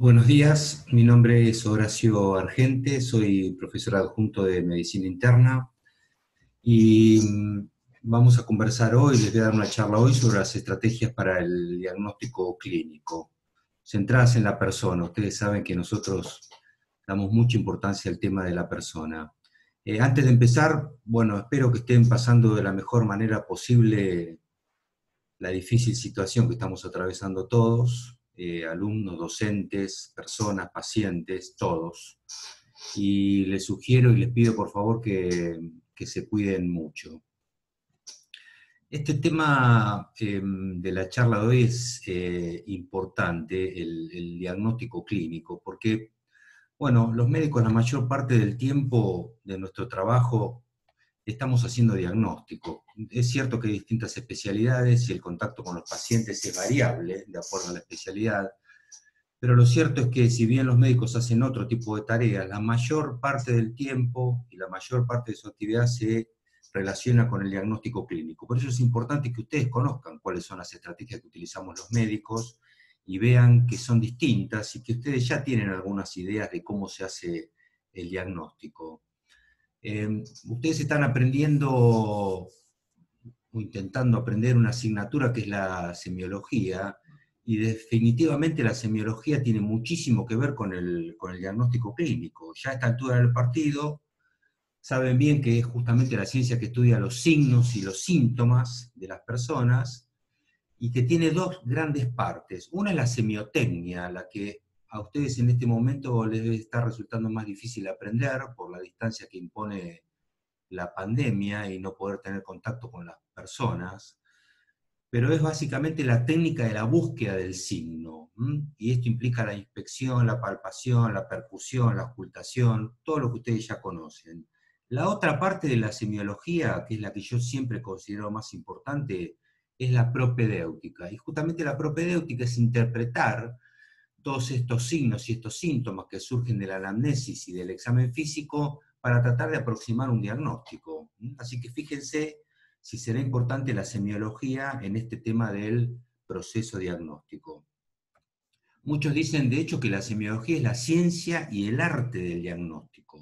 Buenos días, mi nombre es Horacio Argente, soy profesor adjunto de Medicina Interna y mm, vamos a conversar hoy, les voy a dar una charla hoy sobre las estrategias para el diagnóstico clínico, centradas en la persona. Ustedes saben que nosotros damos mucha importancia al tema de la persona. Eh, antes de empezar, bueno, espero que estén pasando de la mejor manera posible la difícil situación que estamos atravesando todos, eh, alumnos, docentes, personas, pacientes, todos. Y les sugiero y les pido por favor que, se cuiden mucho. Este tema em, de la charla de hoy es eh, importante, el, diagnóstico clínico, porque, bueno, los médicos la mayor parte del tiempo de nuestro trabajo estamos haciendo diagnóstico. Es cierto que hay distintas especialidades y el contacto con los pacientes es variable de acuerdo a la especialidad, pero lo cierto es que si bien los médicos hacen otro tipo de tareas, la mayor parte del tiempo y la mayor parte de su actividad se relaciona con el diagnóstico clínico. Por eso es importante que ustedes conozcan cuáles son las estrategias que utilizamos los médicos y vean que son distintas y que ustedes ya tienen algunas ideas de cómo se hace el diagnóstico. Em, ustedes están aprendiendo o intentando aprender una asignatura que es la semiología, y definitivamente la semiología tiene muchísimo que ver con el, con el diagnóstico clínico. Ya a esta altura del partido saben bien que es justamente la ciencia que estudia los signos y los síntomas de las personas, y que tiene dos grandes partes. Una es la semiotecnia, la que a ustedes en este momento les estar resultando más difícil aprender por la distancia que impone la pandemia y no poder tener contacto con las personas, pero es básicamente la técnica de la búsqueda del signo, y esto implica la inspección, la palpación, la percusión, la ocultación, todo lo que ustedes ya conocen. La otra parte de la semiología, que es la que yo siempre considero más importante, es la propedéutica. Y justamente la propedéutica es interpretar todos estos signos y estos síntomas que surgen de la anamnesis y del examen físico para tratar de aproximar un diagnóstico. Así que fíjense si será importante la semiología en este tema del proceso diagnóstico. Muchos dicen, de hecho, que la semiología es la ciencia y el arte del diagnóstico.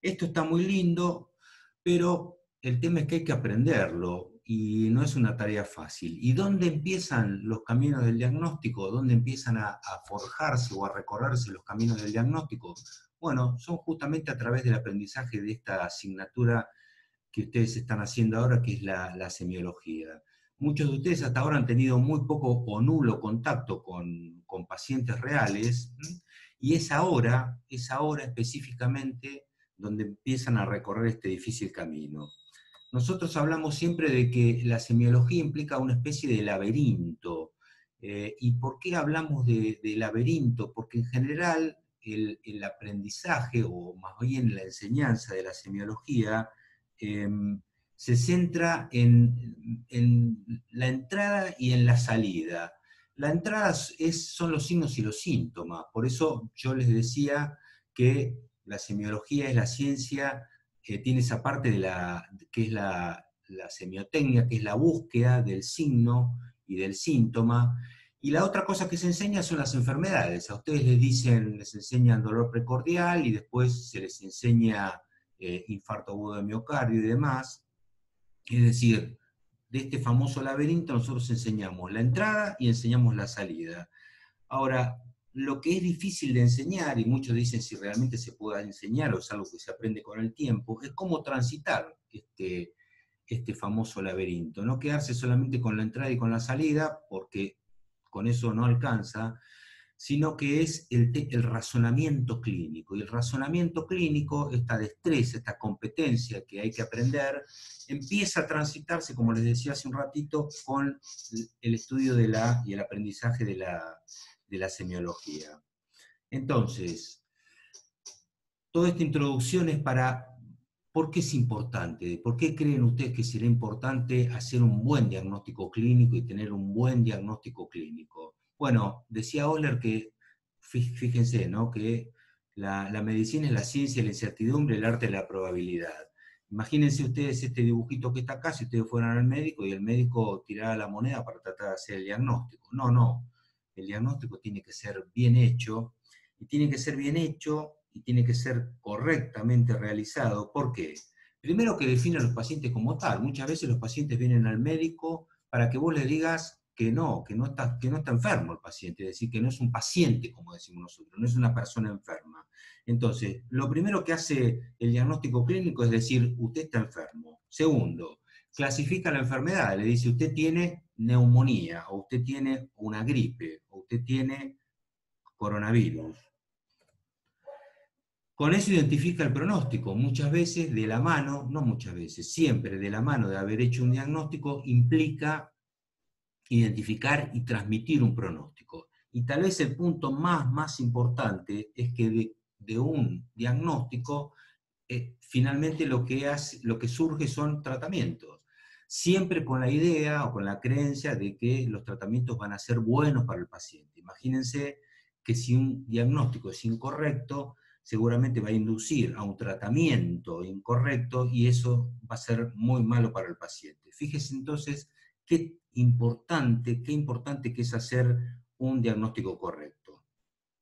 Esto está muy lindo, pero el tema es que hay que aprenderlo y no es una tarea fácil. ¿Y dónde empiezan los caminos del diagnóstico? ¿Dónde empiezan a, forjarse o a recorrerse los caminos del diagnóstico? Bueno, son justamente a través del aprendizaje de esta asignatura que ustedes están haciendo ahora, que es la, semiología. Muchos de ustedes hasta ahora han tenido muy poco o nulo contacto con, con pacientes reales, y es ahora, es ahora específicamente donde empiezan a recorrer este difícil camino. Nosotros hablamos siempre de que la semiología implica una especie de laberinto. Eh, ¿Y por qué hablamos de, laberinto? Porque en general el, aprendizaje, o más bien la enseñanza de la semiología, em, se centra en, la entrada y en la salida. La entrada son los signos y los síntomas, por eso yo les decía que la semiología es la ciencia tiene esa parte de la, que es la, semiotecnia, que es la búsqueda del signo y del síntoma. Y la otra cosa que se enseña son las enfermedades. A ustedes les dicen, les enseñan dolor precordial y después se les enseña eh, infarto agudo de miocardio y demás. Es decir, de este famoso laberinto nosotros enseñamos la entrada y enseñamos la salida. Ahora, lo que es difícil de enseñar, y muchos dicen si realmente se puede enseñar o es algo que se aprende con el tiempo, es cómo transitar este, este famoso laberinto. No quedarse solamente con la entrada y con la salida, porque con eso no alcanza, sino que es el, el, razonamiento clínico. Y el razonamiento clínico, esta destreza, esta competencia que hay que aprender, empieza a transitarse, como les decía hace un ratito, con el estudio de la, y el aprendizaje de la, de la semiología. Entonces, toda esta introducción es para por qué es importante, por qué creen ustedes que será importante hacer un buen diagnóstico clínico y tener un buen diagnóstico clínico. Bueno, decía Oller que, fíjense, ¿no? que la, medicina es la ciencia, la incertidumbre, el arte de la probabilidad. Imagínense ustedes este dibujito que está acá, si ustedes fueran al médico y el médico tirara la moneda para tratar de hacer el diagnóstico. No, no el diagnóstico tiene que ser bien hecho, y tiene que ser bien hecho y tiene que ser correctamente realizado. ¿Por qué? Primero que define a los pacientes como tal. Muchas veces los pacientes vienen al médico para que vos le digas que no, que no está, que no está enfermo el paciente, es decir, que no es un paciente, como decimos nosotros, no es una persona enferma. Entonces, lo primero que hace el diagnóstico clínico es decir, usted está enfermo. Segundo, clasifica la enfermedad, le dice, usted tiene neumonía, o usted tiene una gripe, o usted tiene coronavirus. Con eso identifica el pronóstico. Muchas veces de la mano, no muchas veces, siempre de la mano de haber hecho un diagnóstico implica identificar y transmitir un pronóstico. Y tal vez el punto más, más importante es que de, un diagnóstico, eh, finalmente lo que, hace, lo que surge son tratamientos. Siempre con la idea o con la creencia de que los tratamientos van a ser buenos para el paciente. Imagínense que si un diagnóstico es incorrecto, seguramente va a inducir a un tratamiento incorrecto y eso va a ser muy malo para el paciente. Fíjese entonces qué importante, qué importante que es hacer un diagnóstico correcto.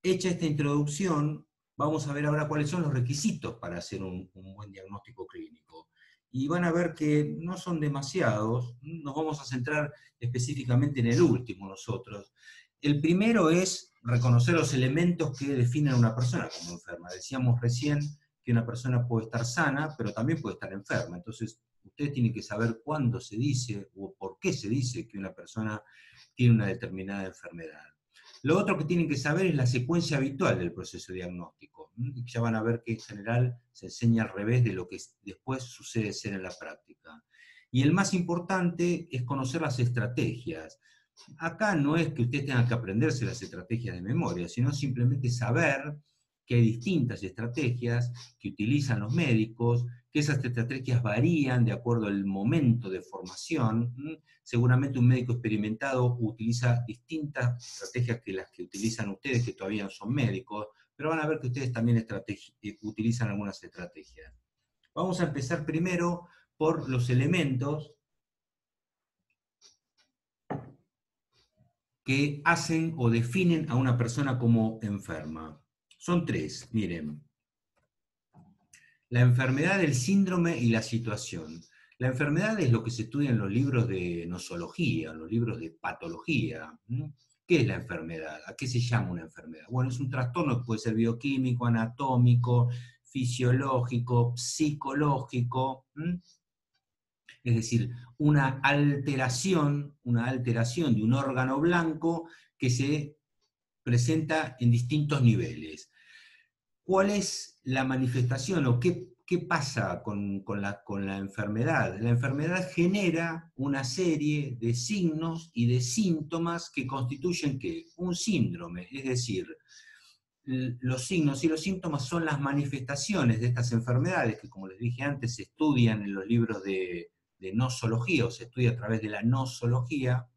Hecha esta introducción, vamos a ver ahora cuáles son los requisitos para hacer un, un buen diagnóstico clínico. Y van a ver que no son demasiados, nos vamos a centrar específicamente en el último nosotros. El primero es reconocer los elementos que definen a una persona como enferma. Decíamos recién que una persona puede estar sana, pero también puede estar enferma. Entonces, ustedes tienen que saber cuándo se dice o por qué se dice que una persona tiene una determinada enfermedad. Lo otro que tienen que saber es la secuencia habitual del proceso diagnóstico. Ya van a ver que en general se enseña al revés de lo que después sucede ser en la práctica. Y el más importante es conocer las estrategias. Acá no es que usted tenga que aprenderse las estrategias de memoria, sino simplemente saber que hay distintas estrategias que utilizan los médicos, que esas estrategias varían de acuerdo al momento de formación. Seguramente un médico experimentado utiliza distintas estrategias que las que utilizan ustedes, que todavía no son médicos, pero van a ver que ustedes también eh, utilizan algunas estrategias. Vamos a empezar primero por los elementos que hacen o definen a una persona como enferma. Son tres, miren. La enfermedad, el síndrome y la situación. La enfermedad es lo que se estudia en los libros de nosología, en los libros de patología. ¿Qué es la enfermedad? ¿A qué se llama una enfermedad? Bueno, es un trastorno que puede ser bioquímico, anatómico, fisiológico, psicológico es decir, una alteración, una alteración de un órgano blanco que se presenta en distintos niveles. ¿Cuál es la manifestación o qué, pasa con, la, con, la, enfermedad? La enfermedad genera una serie de signos y de síntomas que constituyen ¿qué? un síndrome, es decir, los signos y los síntomas son las manifestaciones de estas enfermedades que, como les dije antes, se estudian en los libros de, de nosología, o se estudia a través de la nosología,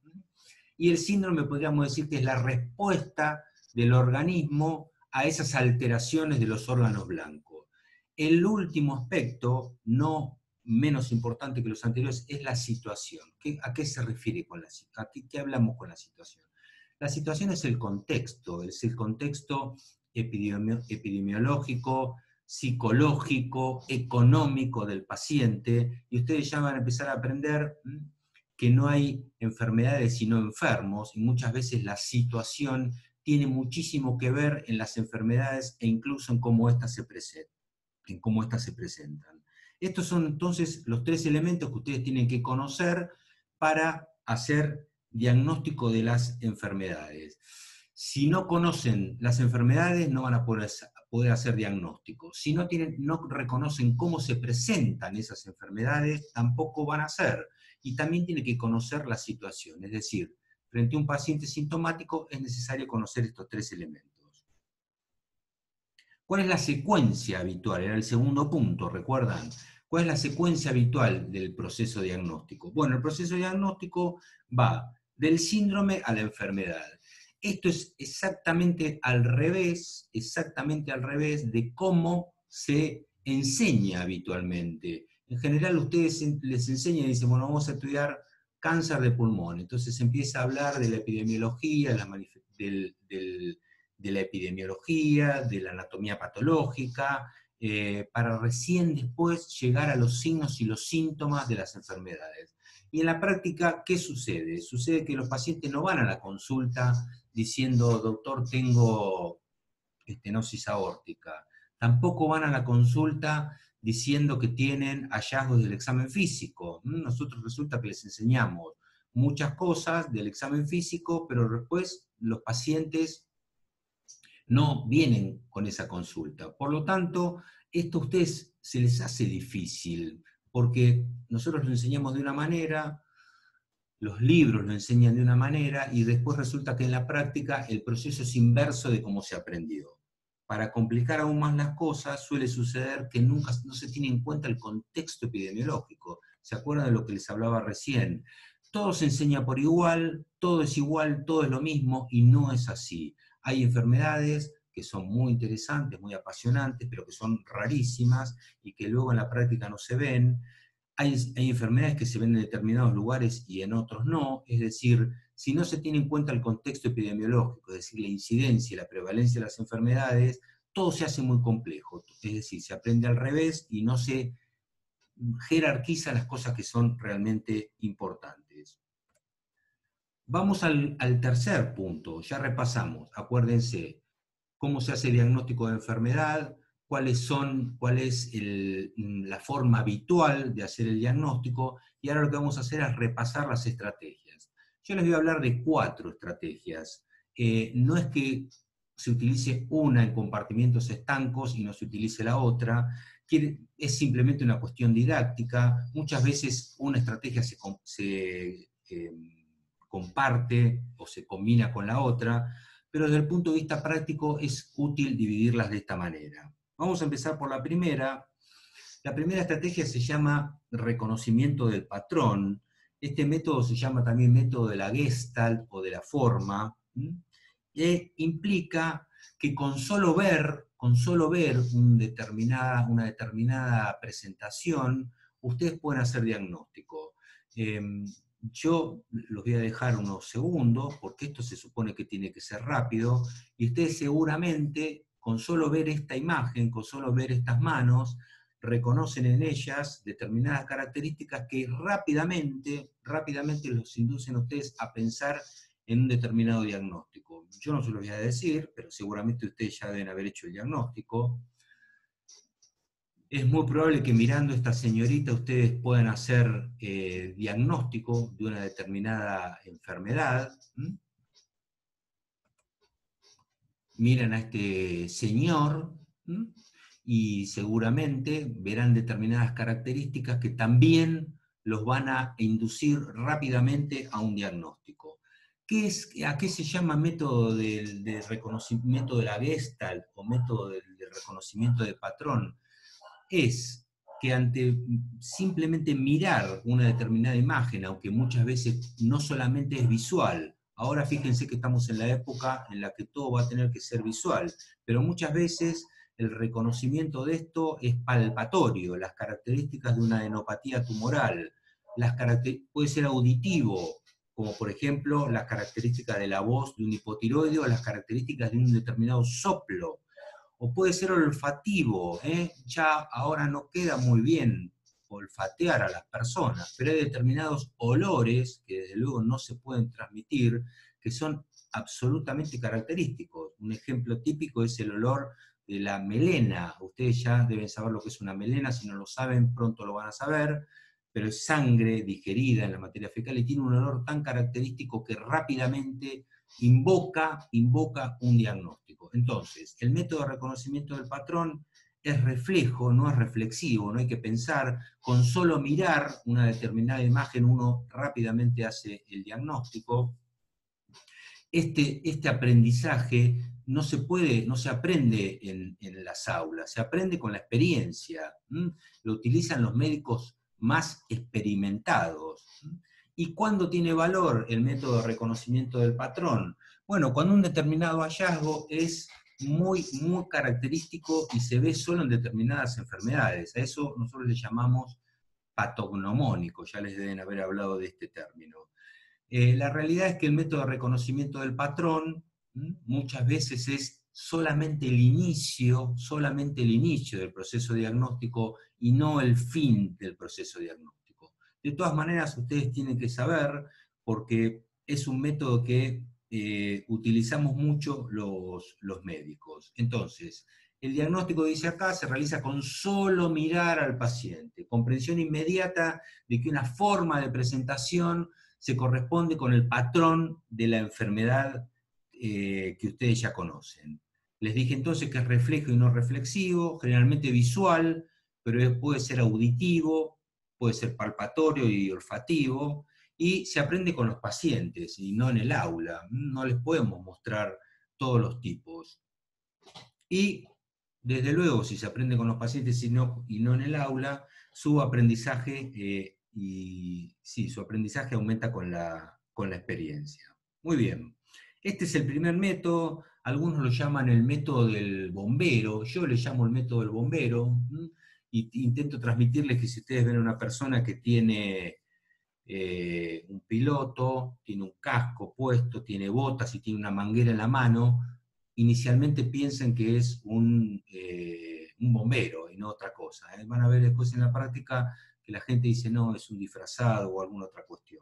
y el síndrome podríamos decir que es la respuesta del organismo a esas alteraciones de los órganos blancos. El último aspecto, no menos importante que los anteriores, es la situación. ¿A qué se refiere con la situación? ¿Qué hablamos con la situación? La situación es el contexto, es el contexto epidemiológico, psicológico, económico del paciente, y ustedes ya van a empezar a aprender que no hay enfermedades sino enfermos, y muchas veces la situación tiene muchísimo que ver en las enfermedades e incluso en cómo éstas se presentan. En cómo estas se presentan. Estos son entonces los tres elementos que ustedes tienen que conocer para hacer diagnóstico de las enfermedades. Si no conocen las enfermedades, no van a poder hacer diagnóstico. Si no, tienen, no reconocen cómo se presentan esas enfermedades, tampoco van a hacer. Y también tiene que conocer la situación, es decir, frente a un paciente sintomático es necesario conocer estos tres elementos. ¿Cuál es la secuencia habitual? Era el segundo punto, ¿recuerdan? ¿Cuál es la secuencia habitual del proceso diagnóstico? Bueno, el proceso diagnóstico va del síndrome a la enfermedad. Esto es exactamente al revés, exactamente al revés de cómo se enseña habitualmente. En general ustedes les enseñan y dicen, bueno, vamos a estudiar cáncer de pulmón. Entonces empieza a hablar de la epidemiología, de la epidemiología, de la anatomía patológica, eh, para recién después llegar a los signos y los síntomas de las enfermedades. Y en la práctica, ¿qué sucede? Sucede que los pacientes no van a la consulta diciendo, doctor, tengo estenosis aórtica. Tampoco van a la consulta diciendo que tienen hallazgos del examen físico. Mm, nosotros resulta que les enseñamos muchas cosas del examen físico, pero después los pacientes no vienen con esa consulta. Por lo tanto, esto a ustedes se les hace difícil, porque nosotros lo enseñamos de una manera, los libros lo enseñan de una manera, y después resulta que en la práctica el proceso es inverso de cómo se aprendió para complicar aún más las cosas, suele suceder que nunca no se tiene en cuenta el contexto epidemiológico. ¿Se acuerdan de lo que les hablaba recién? Todo se enseña por igual, todo es igual, todo es lo mismo, y no es así. Hay enfermedades que son muy interesantes, muy apasionantes, pero que son rarísimas y que luego en la práctica no se ven. Hay, hay enfermedades que se ven en determinados lugares y en otros no, es decir, si no se tiene en cuenta el contexto epidemiológico, es decir, la incidencia y la prevalencia de las enfermedades, todo se hace muy complejo. Es decir, se aprende al revés y no se jerarquiza las cosas que son realmente importantes. Vamos al, tercer punto, ya repasamos, acuérdense, cómo se hace el diagnóstico de enfermedad, cuáles son, cuál es la forma habitual de hacer el diagnóstico, y ahora lo que vamos a hacer es repasar las estrategias. Yo les voy a hablar de cuatro estrategias. Eh, no es que se utilice una en compartimientos estancos y no se utilice la otra, es simplemente una cuestión didáctica. Muchas veces una estrategia se, em, comparte o se combina con la otra, pero desde el punto de vista práctico es útil dividirlas de esta manera. Vamos a empezar por la primera. La primera estrategia se llama reconocimiento del patrón, este método se llama también método de la gestalt o de la forma, e implica que con solo ver, con solo ver una determinada presentación, ustedes pueden hacer diagnóstico. Em, yo los voy a dejar unos segundos, porque esto se supone que tiene que ser rápido, y ustedes seguramente, con solo ver esta imagen, con solo ver estas manos, reconocen en ellas determinadas características que rápidamente, rápidamente los inducen a ustedes a pensar en un determinado diagnóstico. Yo no se lo voy a decir, pero seguramente ustedes ya deben haber hecho el diagnóstico. Es muy probable que mirando a esta señorita ustedes puedan hacer eh, diagnóstico de una determinada enfermedad. Miran a este señor, y seguramente verán determinadas características que también los van a inducir rápidamente a un diagnóstico. ¿Qué es, ¿A qué se llama método de, reconocimiento de la Gestalt o método de, reconocimiento de patrón? Es que ante simplemente mirar una determinada imagen, aunque muchas veces no solamente es visual, ahora fíjense que estamos en la época en la que todo va a tener que ser visual, pero muchas veces el reconocimiento de esto es palpatorio, las características de una adenopatía tumoral, las puede ser auditivo, como por ejemplo las características de la voz de un hipotiroideo, las características de un determinado soplo, o puede ser olfativo, ¿eh? ya ahora no queda muy bien olfatear a las personas, pero hay determinados olores que desde luego no se pueden transmitir, que son absolutamente característicos. Un ejemplo típico es el olor de la melena. Ustedes ya deben saber lo que es una melena, si no lo saben, pronto lo van a saber, pero es sangre digerida en la materia fecal y tiene un olor tan característico que rápidamente invoca, invoca un diagnóstico. Entonces, el método de reconocimiento del patrón es reflejo, no es reflexivo, no hay que pensar, con solo mirar una determinada imagen uno rápidamente hace el diagnóstico. Este, este aprendizaje no se puede, no se aprende en, las aulas, se aprende con la experiencia. Lo utilizan los médicos más experimentados. ¿Y cuándo tiene valor el método de reconocimiento del patrón? Bueno, cuando un determinado hallazgo es muy, muy característico y se ve solo en determinadas enfermedades. A eso nosotros le llamamos patognomónico, ya les deben haber hablado de este término. Eh, la realidad es que el método de reconocimiento del patrón muchas veces es solamente el inicio, solamente el inicio del proceso diagnóstico y no el fin del proceso diagnóstico. De todas maneras, ustedes tienen que saber, porque es un método que eh, utilizamos mucho los, los médicos. Entonces, el diagnóstico, dice acá, se realiza con solo mirar al paciente, comprensión inmediata de que una forma de presentación se corresponde con el patrón de la enfermedad eh, que ustedes ya conocen. Les dije entonces que es reflejo y no reflexivo, generalmente visual, pero puede ser auditivo, puede ser palpatorio y olfativo, y se aprende con los pacientes y no en el aula. No les podemos mostrar todos los tipos. Y desde luego, si se aprende con los pacientes y no, y no en el aula, su aprendizaje, eh, y, sí, su aprendizaje aumenta con la, con la experiencia. Muy bien. Este es el primer método, algunos lo llaman el método del bombero, yo le llamo el método del bombero, y intento transmitirles que si ustedes ven a una persona que tiene eh, un piloto, tiene un casco puesto, tiene botas y tiene una manguera en la mano, inicialmente piensen que es un, eh, un bombero y no otra cosa. ¿eh? Van a ver después en la práctica que la gente dice, no, es un disfrazado o alguna otra cuestión.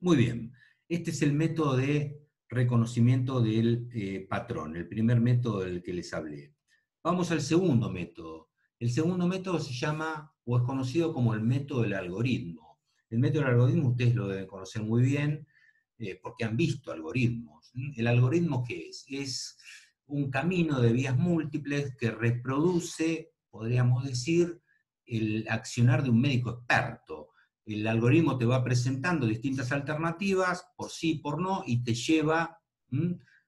Muy bien, este es el método de reconocimiento del eh, patrón, el primer método del que les hablé. Vamos al segundo método. El segundo método se llama, o es conocido como el método del algoritmo. El método del algoritmo ustedes lo deben conocer muy bien, eh, porque han visto algoritmos. ¿El algoritmo qué es? Es un camino de vías múltiples que reproduce, podríamos decir, el accionar de un médico experto. El algoritmo te va presentando distintas alternativas, por sí, por no, y te lleva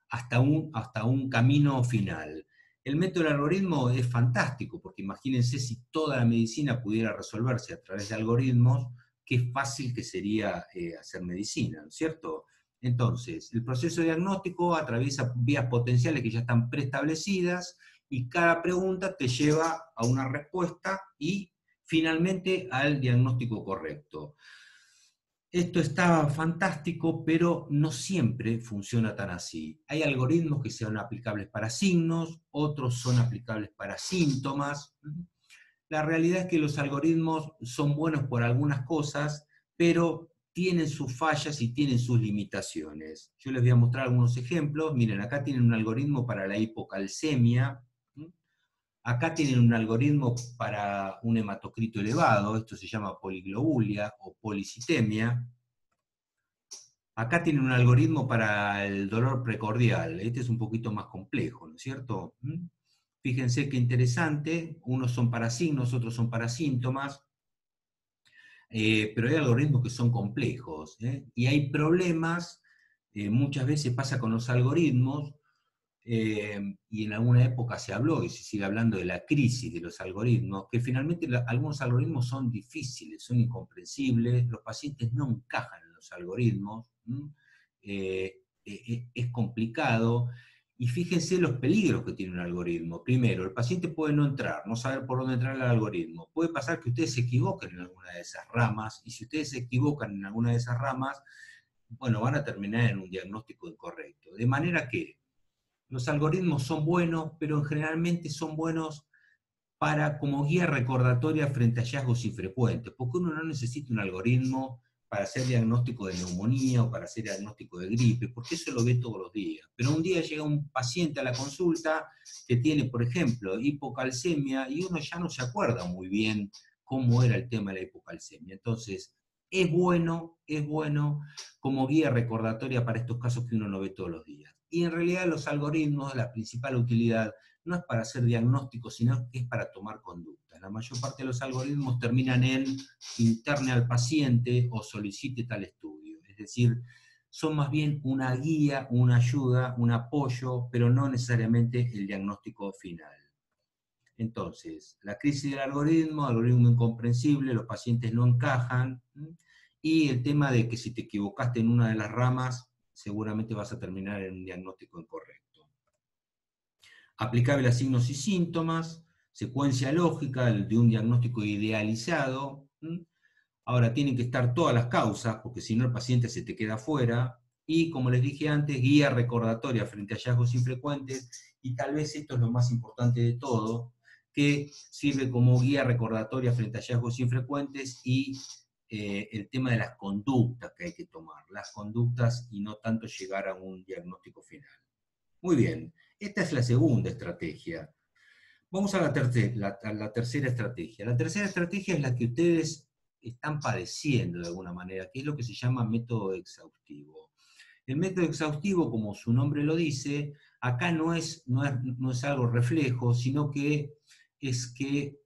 hasta un, hasta un camino final. El método del algoritmo es fantástico, porque imagínense si toda la medicina pudiera resolverse a través de algoritmos, qué fácil que sería eh, hacer medicina, ¿no es cierto? Entonces, el proceso diagnóstico atraviesa vías potenciales que ya están preestablecidas y cada pregunta te lleva a una respuesta y finalmente al diagnóstico correcto. Esto está fantástico, pero no siempre funciona tan así. Hay algoritmos que sean aplicables para signos, otros son aplicables para síntomas. La realidad es que los algoritmos son buenos por algunas cosas, pero tienen sus fallas y tienen sus limitaciones. Yo les voy a mostrar algunos ejemplos. Miren, acá tienen un algoritmo para la hipocalcemia. Acá tienen un algoritmo para un hematocrito elevado, esto se llama poliglobulia o policitemia. Acá tienen un algoritmo para el dolor precordial, este es un poquito más complejo, ¿no es cierto? Fíjense qué interesante, unos son para signos, otros son para síntomas, eh, pero hay algoritmos que son complejos, ¿eh? y hay problemas, eh, muchas veces pasa con los algoritmos, y en alguna época se habló, y se sigue hablando de la crisis de los algoritmos, que finalmente algunos algoritmos son difíciles, son incomprensibles, los pacientes no encajan en los algoritmos, es complicado, y fíjense los peligros que tiene un algoritmo. Primero, el paciente puede no entrar, no saber por dónde entrar al algoritmo. Puede pasar que ustedes se equivoquen en alguna de esas ramas, y si ustedes se equivocan en alguna de esas ramas, bueno, van a terminar en un diagnóstico incorrecto. De manera que los algoritmos son buenos, pero generalmente son buenos para como guía recordatoria frente a hallazgos infrecuentes, porque uno no necesita un algoritmo para hacer diagnóstico de neumonía o para hacer diagnóstico de gripe, porque eso lo ve todos los días. Pero un día llega un paciente a la consulta que tiene, por ejemplo, hipocalcemia y uno ya no se acuerda muy bien cómo era el tema de la hipocalcemia. Entonces, es bueno, es bueno como guía recordatoria para estos casos que uno no ve todos los días. Y en realidad los algoritmos, la principal utilidad no es para hacer diagnóstico, sino que es para tomar conducta. La mayor parte de los algoritmos terminan en interne al paciente o solicite tal estudio. Es decir, son más bien una guía, una ayuda, un apoyo, pero no necesariamente el diagnóstico final. Entonces, la crisis del algoritmo, algoritmo incomprensible, los pacientes no encajan, y el tema de que si te equivocaste en una de las ramas, seguramente vas a terminar en un diagnóstico incorrecto. Aplicable a signos y síntomas, secuencia lógica de un diagnóstico idealizado. Ahora tienen que estar todas las causas, porque si no el paciente se te queda fuera, y, como les dije antes, guía recordatoria frente a hallazgos infrecuentes, y tal vez esto es lo más importante de todo, que sirve como guía recordatoria frente a hallazgos infrecuentes y eh, el tema de las conductas que hay que tomar, las conductas y no tanto llegar a un diagnóstico final. Muy bien, esta es la segunda estrategia. Vamos a la, tercera estrategia. La tercera estrategia es la que ustedes están padeciendo de alguna manera, que es lo que se llama método exhaustivo. El método exhaustivo, como su nombre lo dice, acá no es, no es, no es algo reflejo, sino que es que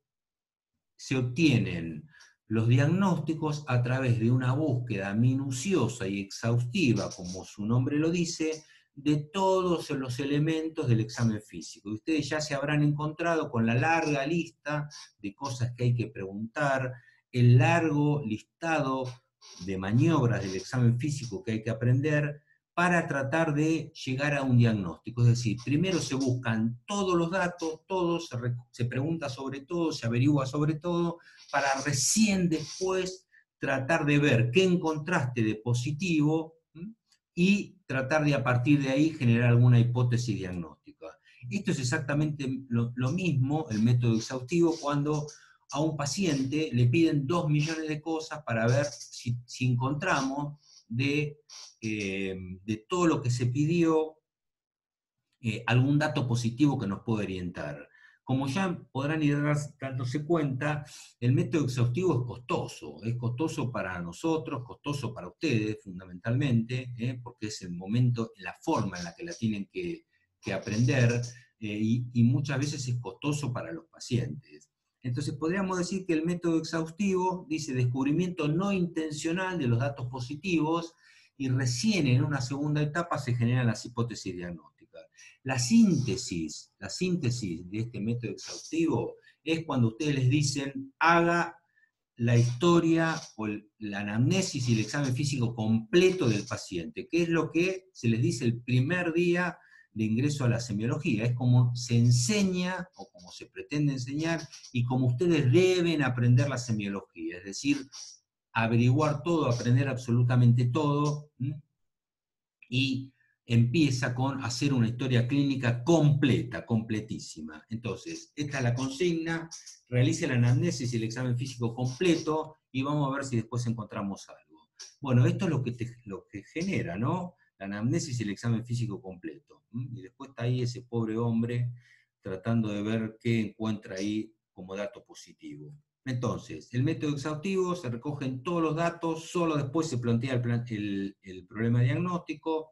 se obtienen los diagnósticos a través de una búsqueda minuciosa y exhaustiva, como su nombre lo dice, de todos los elementos del examen físico. Ustedes ya se habrán encontrado con la larga lista de cosas que hay que preguntar, el largo listado de maniobras del examen físico que hay que aprender para tratar de llegar a un diagnóstico. Es decir, primero se buscan todos los datos, todos, se, pregunta sobre todo, se averigua sobre todo, para recién después tratar de ver qué encontraste de positivo y tratar de a partir de ahí generar alguna hipótesis diagnóstica. Esto es exactamente lo, mismo, el método exhaustivo, cuando a un paciente le piden dos millones de cosas para ver si, encontramos de, eh, de, todo lo que se pidió eh, algún dato positivo que nos puede orientar. Como ya podrán ir dándose cuenta, el método exhaustivo es costoso, es costoso para nosotros, costoso para ustedes fundamentalmente, ¿eh? porque es el momento, la forma en la que la tienen que, aprender, eh, y, y, muchas veces es costoso para los pacientes. Entonces podríamos decir que el método exhaustivo dice descubrimiento no intencional de los datos positivos, y recién en una segunda etapa se generan las hipótesis diagnósticas. La síntesis, la síntesis de este método exhaustivo es cuando ustedes les dicen, haga la historia o la anamnesis y el examen físico completo del paciente, que es lo que se les dice el primer día de ingreso a la semiología. Es como se enseña o como se pretende enseñar y como ustedes deben aprender la semiología, es decir, averiguar todo, aprender absolutamente todo y empieza con hacer una historia clínica completa, completísima. Entonces, esta es la consigna, realice la anamnesis y el examen físico completo y vamos a ver si después encontramos algo. Bueno, esto es lo que, lo que genera, ¿no? La anamnesis y el examen físico completo. Y después está ahí ese pobre hombre tratando de ver qué encuentra ahí como dato positivo. Entonces, el método exhaustivo, se recogen todos los datos, solo después se plantea el, el problema diagnóstico,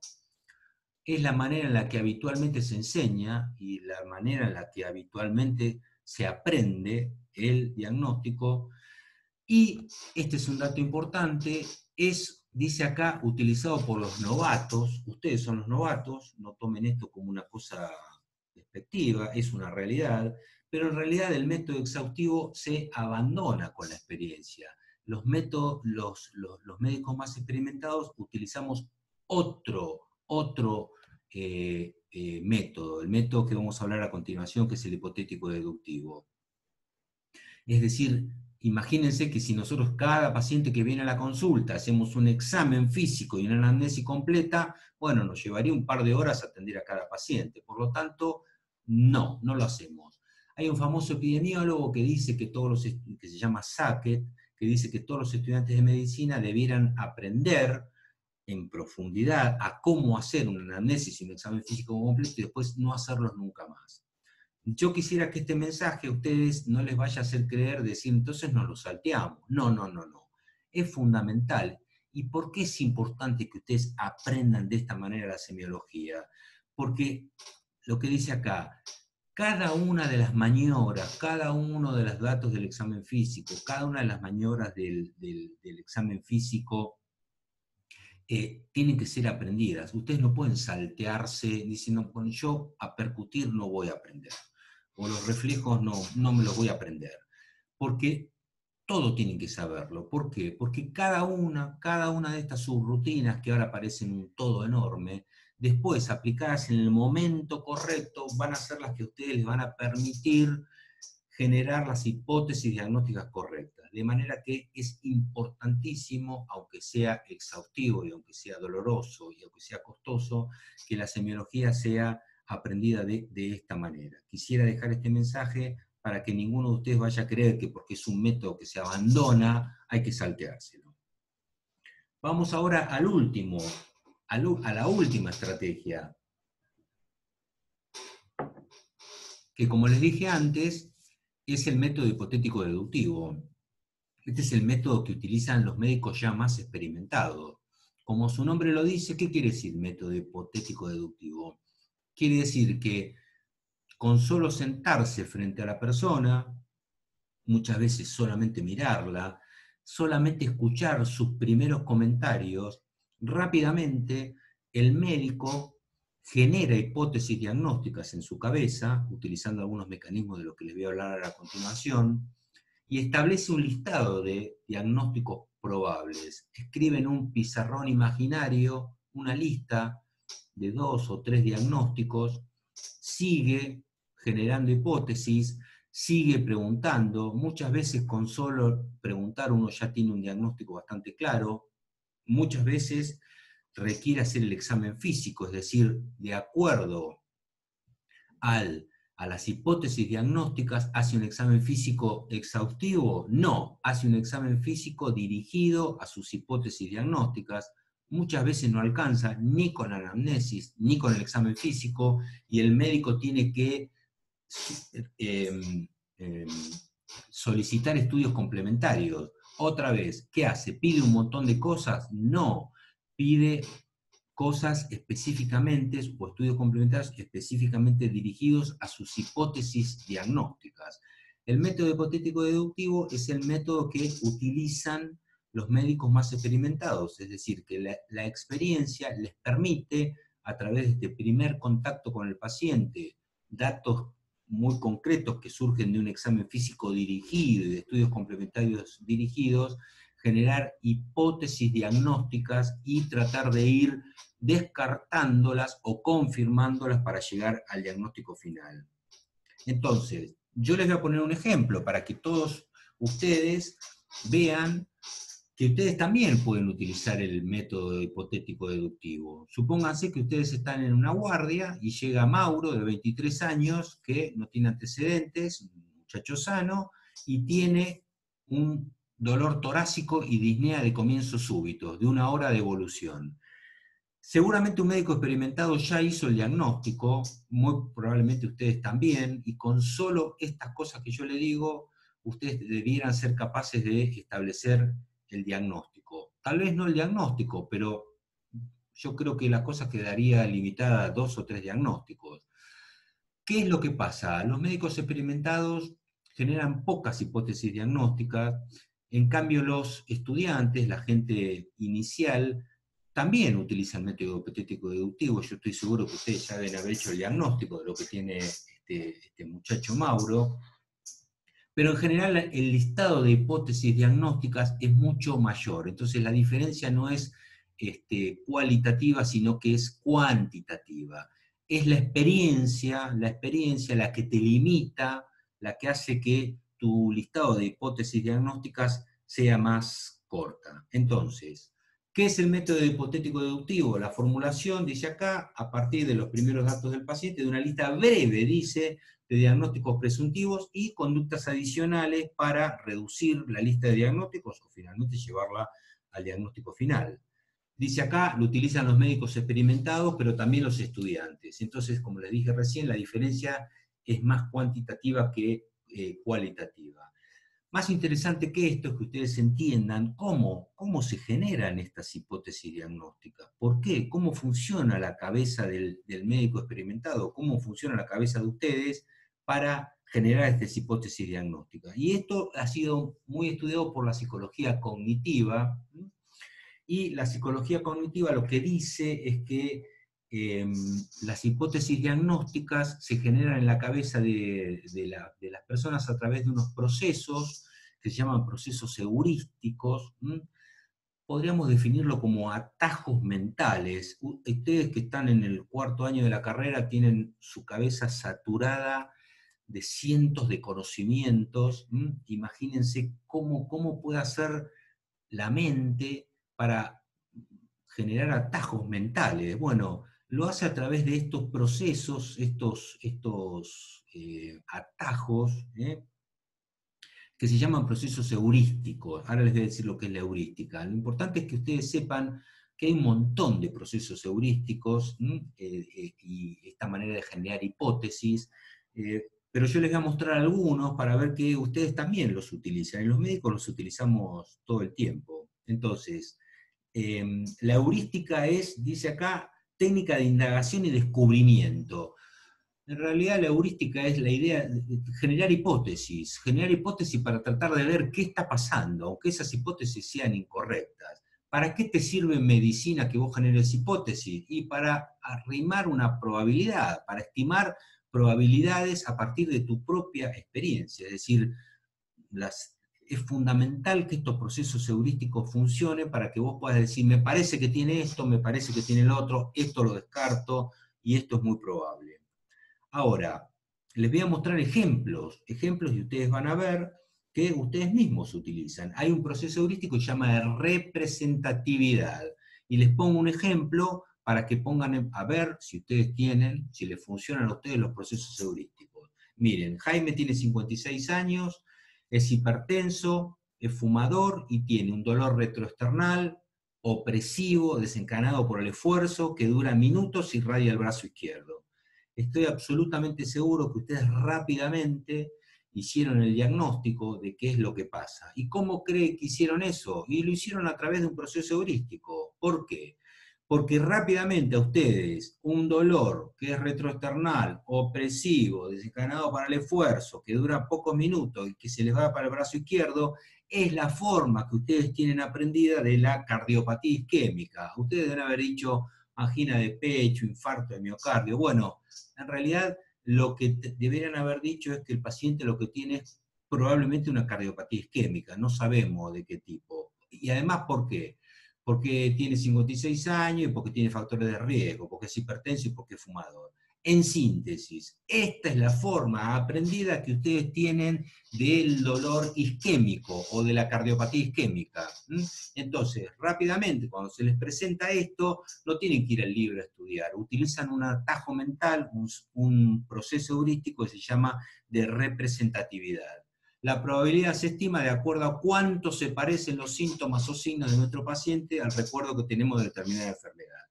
es la manera en la que habitualmente se enseña y la manera en la que habitualmente se aprende el diagnóstico. Y este es un dato importante, es, dice acá, utilizado por los novatos, ustedes son los novatos, no tomen esto como una cosa despectiva, es una realidad, pero en realidad el método exhaustivo se abandona con la experiencia. Los, métodos, los, los médicos más experimentados utilizamos otro otro eh, eh, método, el método que vamos a hablar a continuación, que es el hipotético deductivo. Es decir, imagínense que si nosotros cada paciente que viene a la consulta hacemos un examen físico y una anamnesis completa, bueno, nos llevaría un par de horas atender a cada paciente. Por lo tanto, no, no lo hacemos. Hay un famoso epidemiólogo que dice que todos los, que se llama Sackett, que dice que todos los estudiantes de medicina debieran aprender en profundidad a cómo hacer una anamnesis y un examen físico completo y después no hacerlos nunca más. Yo quisiera que este mensaje a ustedes no les vaya a hacer creer, decir, entonces nos lo salteamos. No, no, no, no. Es fundamental. ¿Y por qué es importante que ustedes aprendan de esta manera la semiología? Porque lo que dice acá, cada una de las maniobras, cada uno de los datos del examen físico, cada una de las maniobras del, del examen físico eh, tienen que ser aprendidas. Ustedes no pueden saltearse diciendo, bueno, yo a percutir no voy a aprender, o los reflejos no, no me los voy a aprender, porque todo tienen que saberlo. ¿Por qué? Porque cada una, cada una de estas subrutinas que ahora parecen un todo enorme, después aplicadas en el momento correcto, van a ser las que ustedes les van a permitir generar las hipótesis diagnósticas correctas. De manera que es importantísimo, aunque sea exhaustivo y aunque sea doloroso y aunque sea costoso, que la semiología sea aprendida de, esta manera. Quisiera dejar este mensaje para que ninguno de ustedes vaya a creer que porque es un método que se abandona, hay que salteárselo. Vamos ahora al último, a la última estrategia, que como les dije antes, es el método hipotético deductivo. Este es el método que utilizan los médicos ya más experimentados. Como su nombre lo dice, ¿qué quiere decir método hipotético deductivo? Quiere decir que con solo sentarse frente a la persona, muchas veces solamente mirarla, solamente escuchar sus primeros comentarios, rápidamente el médico genera hipótesis diagnósticas en su cabeza, utilizando algunos mecanismos de los que les voy a hablar a continuación, y establece un listado de diagnósticos probables. Escribe en un pizarrón imaginario una lista de dos o tres diagnósticos, sigue generando hipótesis, sigue preguntando, muchas veces con solo preguntar uno ya tiene un diagnóstico bastante claro, muchas veces requiere hacer el examen físico, es decir, de acuerdo al, a las hipótesis diagnósticas, ¿hace un examen físico exhaustivo? No, hace un examen físico dirigido a sus hipótesis diagnósticas. Muchas veces no alcanza ni con anamnesis ni con el examen físico y el médico tiene que em, em, solicitar estudios complementarios. Otra vez, ¿qué hace? ¿Pide un montón de cosas? No, pide cosas específicamente o estudios complementarios específicamente dirigidos a sus hipótesis diagnósticas. El método hipotético deductivo es el método que utilizan los médicos más experimentados, es decir, que la, experiencia les permite, a través de este primer contacto con el paciente, datos muy concretos que surgen de un examen físico dirigido y de estudios complementarios dirigidos, generar hipótesis diagnósticas y tratar de ir descartándolas o confirmándolas para llegar al diagnóstico final. Entonces, yo les voy a poner un ejemplo para que todos ustedes vean que ustedes también pueden utilizar el método hipotético deductivo. Supónganse que ustedes están en una guardia y llega Mauro, de 23 años, que no tiene antecedentes, un muchacho sano, y tiene un dolor torácico y disnea de comienzo súbito, de una hora de evolución. Seguramente un médico experimentado ya hizo el diagnóstico, muy probablemente ustedes también, y con solo estas cosas que yo le digo, ustedes debieran ser capaces de establecer el diagnóstico. Tal vez no el diagnóstico, pero yo creo que la cosa quedaría limitada a dos o tres diagnósticos. ¿Qué es lo que pasa? Los médicos experimentados generan pocas hipótesis diagnósticas en cambio, los estudiantes, la gente inicial, también utilizan el método hipotético deductivo. Yo estoy seguro que ustedes ya deben haber hecho el diagnóstico de lo que tiene este, este, muchacho Mauro. Pero en general el listado de hipótesis diagnósticas es mucho mayor. Entonces la diferencia no es este, cualitativa, sino que es cuantitativa. Es la experiencia, la experiencia la que te limita, la que hace que tu listado de hipótesis diagnósticas sea más corta. Entonces, ¿qué es el método hipotético deductivo? La formulación, dice acá, a partir de los primeros datos del paciente, de una lista breve, dice, de diagnósticos presuntivos y conductas adicionales para reducir la lista de diagnósticos o finalmente llevarla al diagnóstico final. Dice acá, lo utilizan los médicos experimentados, pero también los estudiantes. Entonces, como les dije recién, la diferencia es más cuantitativa que eh, cualitativa. Más interesante que esto es que ustedes entiendan cómo, cómo se generan estas hipótesis diagnósticas, por qué, cómo funciona la cabeza del, médico experimentado, cómo funciona la cabeza de ustedes para generar estas hipótesis diagnósticas. Y esto ha sido muy estudiado por la psicología cognitiva, y la psicología cognitiva lo que dice es que Em, las hipótesis diagnósticas se generan en la cabeza de, las personas a través de unos procesos que se llaman procesos heurísticos. Podríamos definirlo como atajos mentales. Ustedes que están en el cuarto año de la carrera tienen su cabeza saturada de cientos de conocimientos. Imagínense cómo, cómo puede hacer la mente para generar atajos mentales. Bueno, lo hace a través de estos procesos, estos, estos eh, atajos, ¿eh? que se llaman procesos heurísticos. Ahora les voy a decir lo que es la heurística. Lo importante es que ustedes sepan que hay un montón de procesos heurísticos eh, y esta manera de generar hipótesis, pero yo les voy a mostrar algunos para ver que ustedes también los utilizan. Y los médicos los utilizamos todo el tiempo. Entonces, em, la heurística es, dice acá, técnica de indagación y descubrimiento. En realidad la heurística es la idea de generar hipótesis, generar hipótesis para tratar de ver qué está pasando, aunque esas hipótesis sean incorrectas. ¿Para qué te sirve medicina que vos generes hipótesis? Y para arrimar una probabilidad, para estimar probabilidades a partir de tu propia experiencia. Es decir, las, es fundamental que estos procesos heurísticos funcionen para que vos puedas decir, me parece que tiene esto, me parece que tiene el otro, esto lo descarto y esto es muy probable. Ahora, les voy a mostrar ejemplos, ejemplos y ustedes van a ver que ustedes mismos utilizan. Hay un proceso heurístico que se llama representatividad. Y les pongo un ejemplo para que pongan a ver si ustedes tienen, si les funcionan a ustedes los procesos heurísticos. Miren, Jaime tiene 56 años, es hipertenso, es fumador y tiene un dolor retroesternal, opresivo, desencadenado por el esfuerzo, que dura minutos y radia el brazo izquierdo. Estoy absolutamente seguro que ustedes rápidamente hicieron el diagnóstico de qué es lo que pasa. ¿Y cómo cree que hicieron eso? Y lo hicieron a través de un proceso heurístico. ¿Por qué? Porque rápidamente a ustedes un dolor que es retroesternal, opresivo, desencadenado para el esfuerzo, que dura pocos minutos y que se les va para el brazo izquierdo, es la forma que ustedes tienen aprendida de la cardiopatía isquémica. Ustedes deben haber dicho angina de pecho, infarto de miocardio. Bueno, en realidad lo que deberían haber dicho es que el paciente lo que tiene es probablemente una cardiopatía isquémica, no sabemos de qué tipo. Y además, ¿por qué? Porque tiene 56 años y porque tiene factores de riesgo, porque es hipertenso y porque es fumador. En síntesis, esta es la forma aprendida que ustedes tienen del dolor isquémico o de la cardiopatía isquémica. Entonces, rápidamente, cuando se les presenta esto, no tienen que ir al libro a estudiar, utilizan un atajo mental, un, un proceso heurístico que se llama de representatividad. La probabilidad se estima de acuerdo a cuánto se parecen los síntomas o signos de nuestro paciente al recuerdo que tenemos de determinada enfermedad.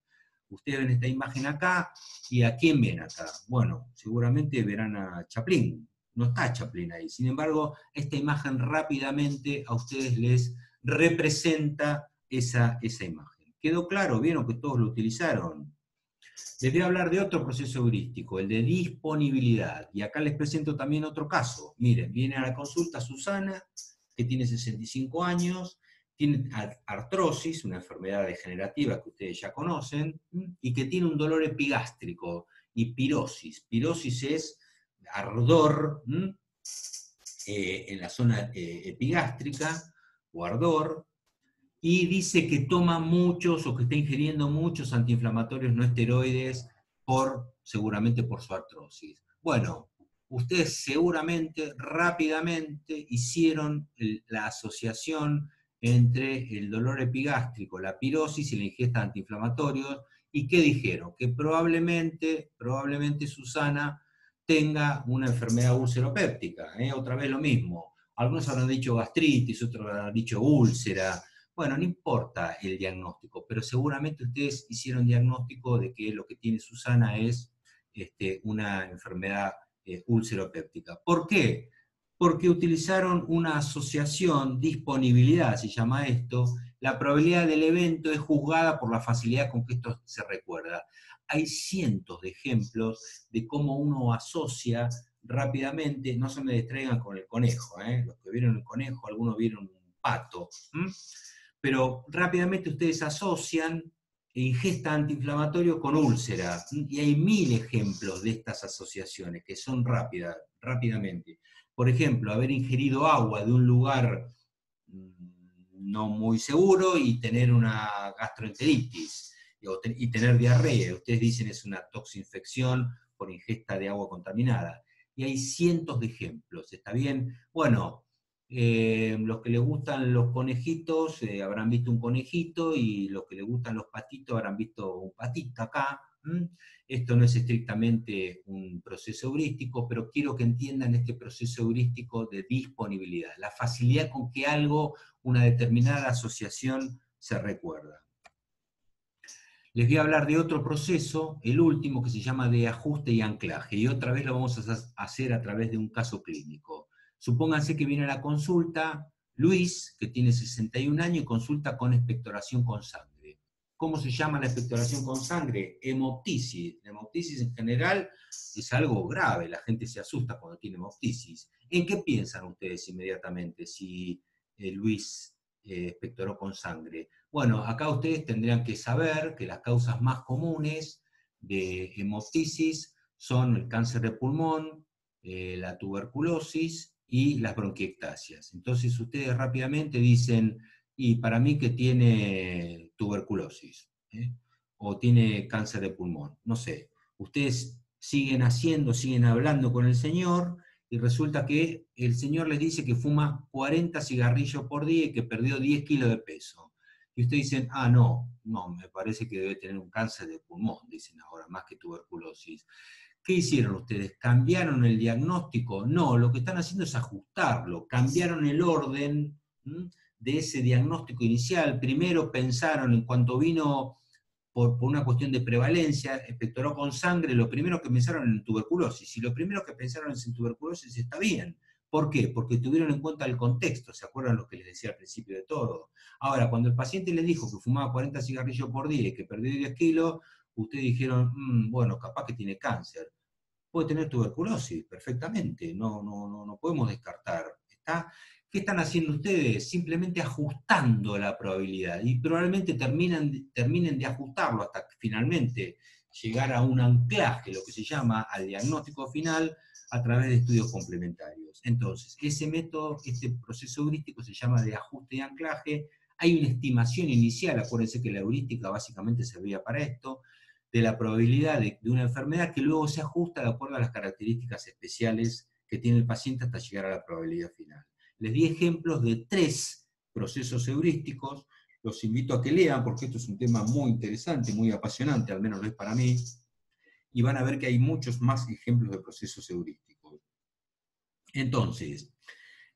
Ustedes ven esta imagen acá, ¿y a quién ven acá? Bueno, seguramente verán a Chaplin, no está Chaplin ahí. Sin embargo, esta imagen rápidamente a ustedes les representa esa, esa imagen. ¿Quedó claro? ¿Vieron que todos lo utilizaron? Les voy a hablar de otro proceso heurístico, el de disponibilidad. Y acá les presento también otro caso. Miren, viene a la consulta Susana, que tiene 65 años, tiene artrosis, una enfermedad degenerativa que ustedes ya conocen, y que tiene un dolor epigástrico y pirosis. Pirosis es ardor eh, en la zona eh, epigástrica o ardor, y dice que toma muchos o que está ingiriendo muchos antiinflamatorios no esteroides por, seguramente por su artrosis. Bueno, ustedes seguramente rápidamente hicieron la asociación entre el dolor epigástrico, la pirosis y la ingesta de antiinflamatorios, y qué dijeron? Que probablemente, probablemente Susana tenga una enfermedad ulceropéptica, ¿eh? otra vez lo mismo. Algunos habrán dicho gastritis, otros habrán dicho úlcera, bueno, no importa el diagnóstico, pero seguramente ustedes hicieron diagnóstico de que lo que tiene Susana es este, una enfermedad eh, ulceropéptica. ¿Por qué? Porque utilizaron una asociación, disponibilidad se llama esto, la probabilidad del evento es juzgada por la facilidad con que esto se recuerda. Hay cientos de ejemplos de cómo uno asocia rápidamente, no se me distraigan con el conejo, ¿eh? los que vieron el conejo, algunos vieron un pato pero rápidamente ustedes asocian ingesta antiinflamatorio con úlcera. Y hay mil ejemplos de estas asociaciones que son rápidas, rápidamente. Por ejemplo, haber ingerido agua de un lugar mm, no muy seguro y tener una gastroenteritis y tener diarrea. Ustedes dicen es una toxinfección por ingesta de agua contaminada. y hay cientos de ejemplos, ¿está bien? Bueno, eh, los que les gustan los conejitos eh, habrán visto un conejito y los que les gustan los patitos habrán visto un patito acá. Esto no es estrictamente un proceso heurístico, pero quiero que entiendan este proceso heurístico de disponibilidad, la facilidad con que algo, una determinada asociación, se recuerda. Les voy a hablar de otro proceso, el último, que se llama de ajuste y anclaje, y otra vez lo vamos a hacer a través de un caso clínico. Supónganse que viene a la consulta Luis, que tiene 61 años, y consulta con expectoración con sangre. ¿Cómo se llama la expectoración con sangre? Hemoptisis. La hemoptisis en general es algo grave, la gente se asusta cuando tiene hemoptisis. ¿En qué piensan ustedes inmediatamente si eh, Luis eh, expectoró con sangre? Bueno, acá ustedes tendrían que saber que las causas más comunes de hemoptisis son el cáncer de pulmón, eh, la tuberculosis y las bronquiectasias. Entonces ustedes rápidamente dicen, y para mí que tiene tuberculosis, ¿eh? o tiene cáncer de pulmón, no sé. Ustedes siguen haciendo, siguen hablando con el Señor, y resulta que el Señor les dice que fuma 40 cigarrillos por día y que perdió 10 kilos de peso. Y ustedes dicen, ah, no, no, me parece que debe tener un cáncer de pulmón, dicen ahora, más que tuberculosis. ¿Qué hicieron ustedes? ¿Cambiaron el diagnóstico? No, lo que están haciendo es ajustarlo, cambiaron el orden de ese diagnóstico inicial. Primero pensaron en cuanto vino por, una cuestión de prevalencia, espectoró con sangre, lo primero que pensaron en tuberculosis. Y lo primero que pensaron en tuberculosis está bien. ¿Por qué? Porque tuvieron en cuenta el contexto, ¿se acuerdan lo que les decía al principio de todo? Ahora, cuando el paciente les dijo que fumaba 40 cigarrillos por día y que perdió 10 kilos, ustedes dijeron, mm, bueno, capaz que tiene cáncer. Puede tener tuberculosis, perfectamente, no, no, no, no podemos descartar. ¿Qué están haciendo ustedes? Simplemente ajustando la probabilidad y probablemente terminan, terminen de ajustarlo hasta finalmente llegar a un anclaje, lo que se llama al diagnóstico final, a través de estudios complementarios. Entonces, ese método, este proceso heurístico se llama de ajuste y anclaje. Hay una estimación inicial, acuérdense que la heurística básicamente servía para esto, de la probabilidad de, una enfermedad que luego se ajusta de acuerdo a las características especiales que tiene el paciente hasta llegar a la probabilidad final les di ejemplos de tres procesos heurísticos, los invito a que lean porque esto es un tema muy interesante, muy apasionante, al menos lo es para mí, y van a ver que hay muchos más ejemplos de procesos heurísticos. Entonces,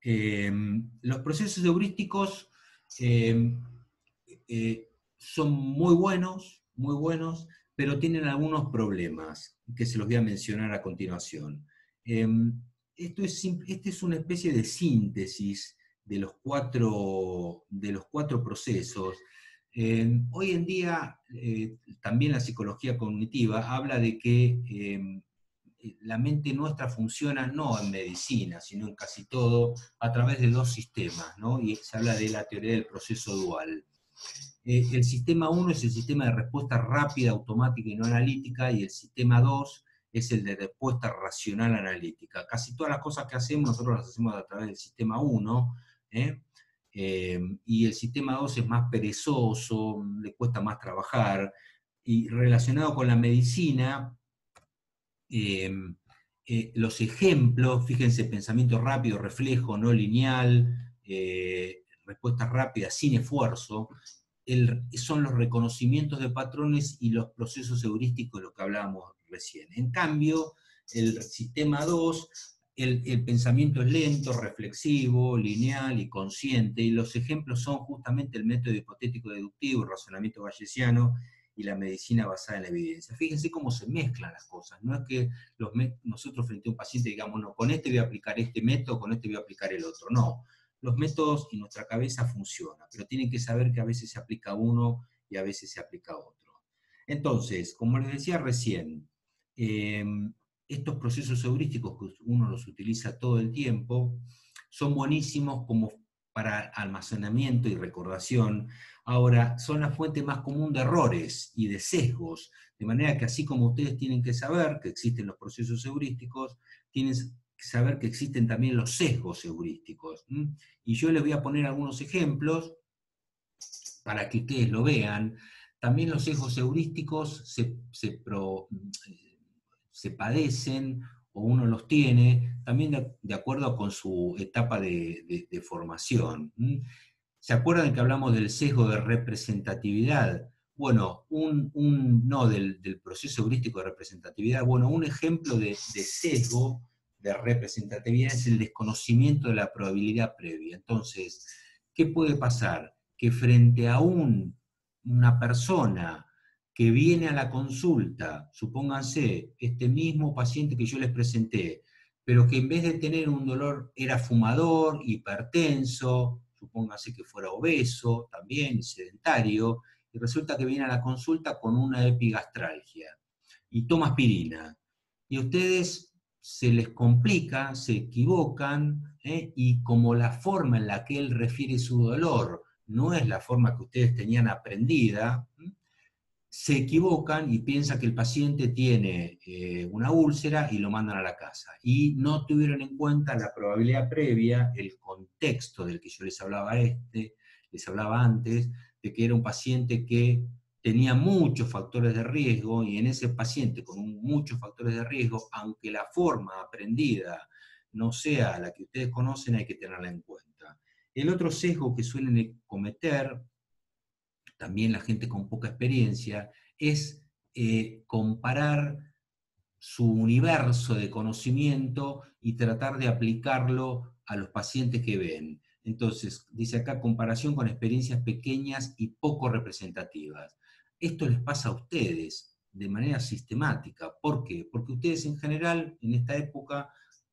em, los procesos heurísticos em, eh, son muy buenos, muy buenos, pero tienen algunos problemas que se los voy a mencionar a continuación. Em, esto es, esta es una especie de síntesis de los cuatro, de los cuatro procesos. Eh, hoy en día, eh, también la psicología cognitiva habla de que eh, la mente nuestra funciona no en medicina, sino en casi todo a través de dos sistemas, ¿no? y se habla de la teoría del proceso dual. El sistema 1 es el sistema de respuesta rápida, automática y no analítica, y el sistema 2 es el de respuesta racional analítica. Casi todas las cosas que hacemos nosotros las hacemos a través del sistema 1, ¿eh? Eh, y el sistema 2 es más perezoso, le cuesta más trabajar, y relacionado con la medicina, eh, los ejemplos, fíjense, pensamiento rápido, reflejo, no lineal, respuesta rápida, sin esfuerzo, son los reconocimientos de patrones y los procesos heurísticos de lo que hablábamos recién. En cambio, el sistema 2, el, pensamiento es lento, reflexivo, lineal y consciente, y los ejemplos son justamente el método hipotético deductivo, el razonamiento bayesiano y la medicina basada en la evidencia. Fíjense cómo se mezclan las cosas. No es que los nosotros frente a un paciente digamos, no, con este voy a aplicar este método, con este voy a aplicar el otro. No, los métodos en nuestra cabeza funcionan, pero tienen que saber que a veces se aplica uno y a veces se aplica otro. Entonces, como les decía recién, Em, estos procesos heurísticos que uno los utiliza todo el tiempo son buenísimos como para almacenamiento y recordación. Ahora, son la fuente más común de errores y de sesgos, de manera que así como ustedes tienen que saber que existen los procesos heurísticos, tienen saber que existen también los sesgos heurísticos. Y yo les voy a poner algunos ejemplos para que ustedes lo vean. También los sesgos heurísticos se, se, se padecen o uno los tiene, también de, acuerdo con su etapa de, formación. ¿Se acuerdan que hablamos del sesgo de representatividad? Bueno, un, no del, proceso heurístico de representatividad, bueno, un ejemplo de, sesgo de representatividad es el desconocimiento de la probabilidad previa. Entonces, ¿qué puede pasar? Que frente a un, una persona que viene a la consulta, supónganse, este mismo paciente que yo les presenté, pero que en vez de tener un dolor era fumador, hipertenso, supóngase que fuera obeso también, sedentario, y resulta que viene a la consulta con una epigastralgia y toma aspirina. Y ustedes se les complica, se equivocan, ¿eh? y como la forma en la que él refiere su dolor no es la forma que ustedes tenían aprendida, se equivocan y piensan que el paciente tiene eh, una úlcera y lo mandan a la casa. Y no tuvieron en cuenta la probabilidad previa, el contexto del que yo les hablaba, este, les hablaba antes, de que era un paciente que tenía muchos factores de riesgo y en ese paciente con muchos factores de riesgo, aunque la forma aprendida no sea la que ustedes conocen, hay que tenerla en cuenta. El otro sesgo que suelen cometer también la gente con poca experiencia, es eh, comparar su universo de conocimiento y tratar de aplicarlo a los pacientes que ven. Entonces, dice acá, comparación con experiencias pequeñas y poco representativas. Esto les pasa a ustedes de manera sistemática. ¿Por qué? Porque ustedes en general, en esta época,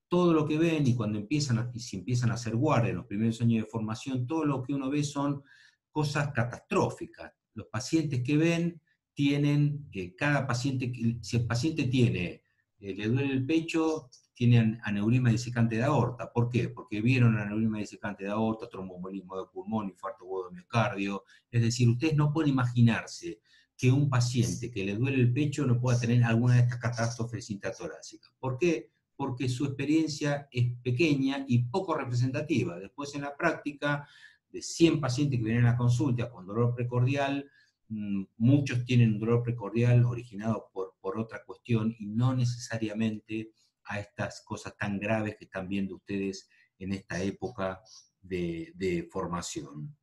todo lo que ven y cuando empiezan a, y si empiezan a hacer guardia en los primeros años de formación, todo lo que uno ve son cosas catastróficas. Los pacientes que ven tienen, cada paciente, si el paciente tiene, eh, le duele el pecho, tienen aneurisma disecante de aorta. ¿Por qué? Porque vieron aneurisma disecante de aorta, tromboembolismo de pulmón, infarto agudo de miocardio. Es decir, ustedes no pueden imaginarse que un paciente que le duele el pecho no pueda tener alguna de estas catástrofes intratorácicas. ¿Por qué? Porque su experiencia es pequeña y poco representativa. Después en la práctica de 100 pacientes que vienen a la consulta con dolor precordial, mm, muchos tienen un dolor precordial originado por, por otra cuestión y no necesariamente a estas cosas tan graves que están viendo ustedes en esta época de, formación.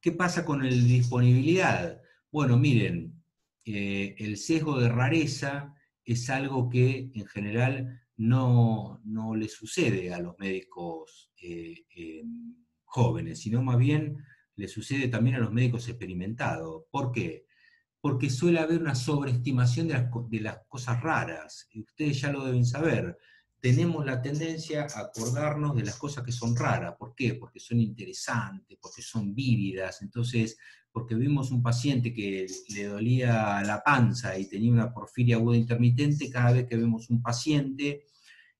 ¿Qué pasa con la disponibilidad? Bueno, miren, eh, el sesgo de rareza es algo que en general no, le sucede a los médicos eh, em, jóvenes, sino más bien le sucede también a los médicos experimentados. ¿Por qué? Porque suele haber una sobreestimación de las, de las cosas raras, y ustedes ya lo deben saber. Tenemos la tendencia a acordarnos de las cosas que son raras. ¿Por qué? Porque son interesantes, porque son vívidas. Entonces, porque vimos un paciente que le dolía la panza y tenía una porfiria aguda intermitente, cada vez que vemos un paciente